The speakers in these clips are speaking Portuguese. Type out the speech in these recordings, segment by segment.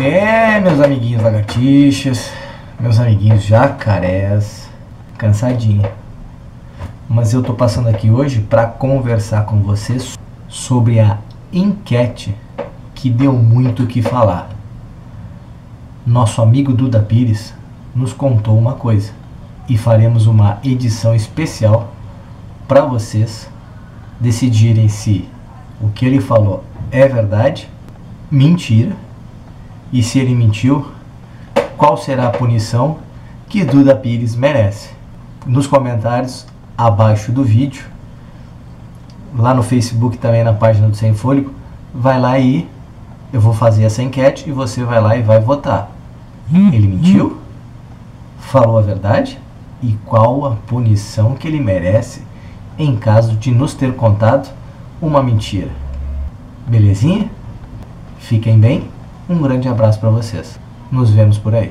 É, meus amiguinhos lagartixas, meus amiguinhos jacarés, cansadinho. Mas eu tô passando aqui hoje para conversar com vocês sobre a enquete que deu muito o que falar. Nosso amigo Duda Pires nos contou uma coisa e faremos uma edição especial para vocês decidirem se o que ele falou é verdade, mentira e se ele mentiu, qual será a punição que Duda Pires merece? Nos comentários abaixo do vídeo, lá no Facebook também na página do Sem Fôlego, vai lá e eu vou fazer essa enquete e você vai lá e vai votar. Ele mentiu? Falou a verdade? E qual a punição que ele merece em caso de nos ter contado uma mentira? Belezinha? Fiquem bem. Um grande abraço para vocês. Nos vemos por aí.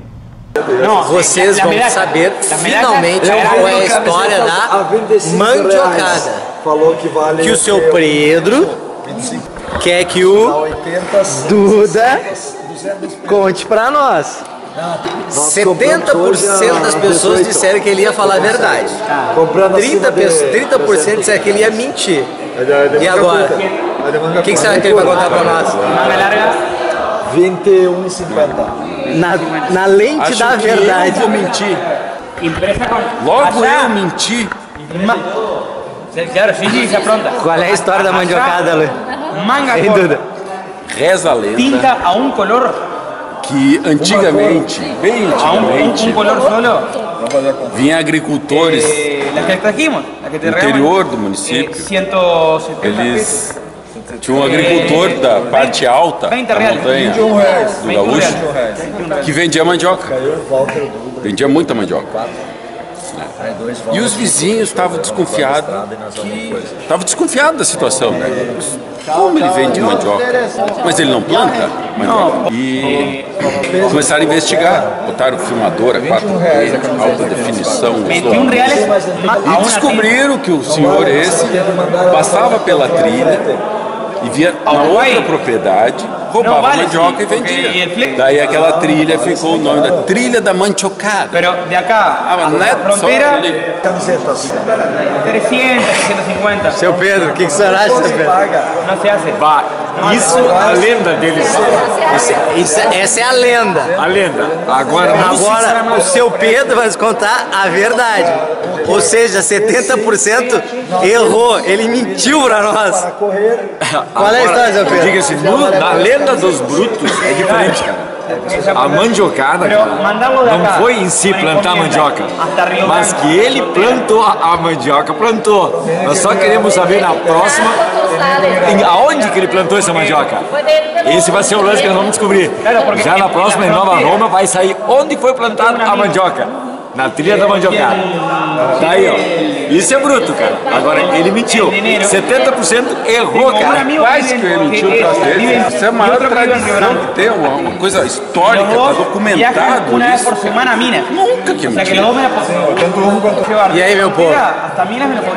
Não, vocês vão saber finalmente qual é a história da mandiocada. Falou que vale. Que o seu Pedro quer que o Duda conte pra nós. 70% das pessoas disseram que ele ia falar a verdade. 30%, 30 disseram que ele ia mentir. E agora? O que, que será que ele vai contar pra nós? 21,50. Na, na lente Acho da que verdade. eu vou mentir. Logo eu menti. Apronta. Qual é a história da mandiocada, Lu? Manga Sem dúvida. Reza a lenda tinta a un color, que antigamente, bem a un, un- antigamente, un color solo. vinha agricultores Eh, do interior do Eh, município. 170 pesos. Eles tinham um agricultor da parte alta da 20 reais. montanha 21 reais. do 21 gaúcho reais. 21 reais. que vendia mandioca. Vendia muita mandioca. E os vizinhos estavam desconfiados estavam desconfiados da situação, né? Como ele vende mandioca? Mas ele não planta mandioca. E começaram a investigar. Botaram filmadora 4K, alta definição, 21 reales más a e descobriram que o senhor esse passava pela trilha e via na outra propriedade, roubava Não vale, mandioca e sim, porque ele vendia. Daí aquela trilha ficou o nome da Trilha da Mandiocada. Pero de acá Ah, a mas não ali. 300, 350. Seu Pedro, o que, que o senhor acha, Pedro? No se hace. Isso a lenda deles. Isso, isso- essa é a lenda. A lenda. Agora, Agora, o seu Pedro vai nos contar a verdade. Ou seja, 70% errou. Ele mentiu pra nós. Qual é a história, seu Pedro? Diga-se, no- na lenda dos brutos é diferente, cara. A mandiocada, cara, não foi em si plantar mandioca, mas que ele plantou a mandioca, plantou. Nós só queremos saber na próxima em aonde que ele plantou essa mandioca. Esse vai ser o lance que nós vamos descobrir. Já na próxima, em Nova Roma, vai sair onde foi plantada a mandioca. Na trilha da mandiocada. Tá aí, ó. Isso é bruto, cara. Agora, ele mentiu. 70% errou, cara. Quase que ele mentiu pra vocês. Isso é a maior tradição que tem, uma, coisa histórica, Viajan documentado isso. Minas. Nunca que mentiu. E aí, meu povo?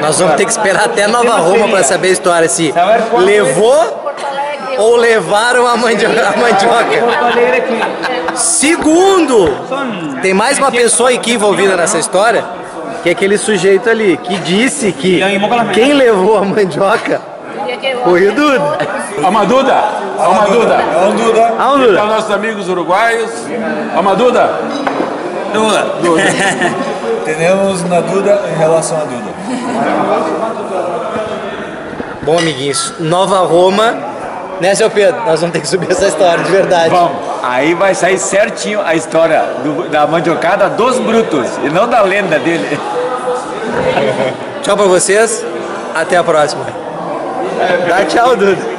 Nós vamos ter que esperar até Nova Roma pra saber a história. Se quanto levou ou levaram a mandioca. A mandioca. Segundo, tem mais uma pessoa aqui envolvida nessa história, que é aquele sujeito ali, que disse que quem levou a mandioca foi o Duda. Amaduda, Amaduda, Duda. Ah, Duda. Então, nossos amigos uruguaios. Amaduda, Duda. Temos na Duda em relação a Duda. Bom, amiguinhos, Nova Roma, né, seu Pedro? Nós vamos ter que subir essa história, de verdade. Vamos. Aí vai sair certinho a história do- da mandiocada dos brutos e não da lenda dele. Tchau pra vocês, até a próxima. Dá tchau, Duda.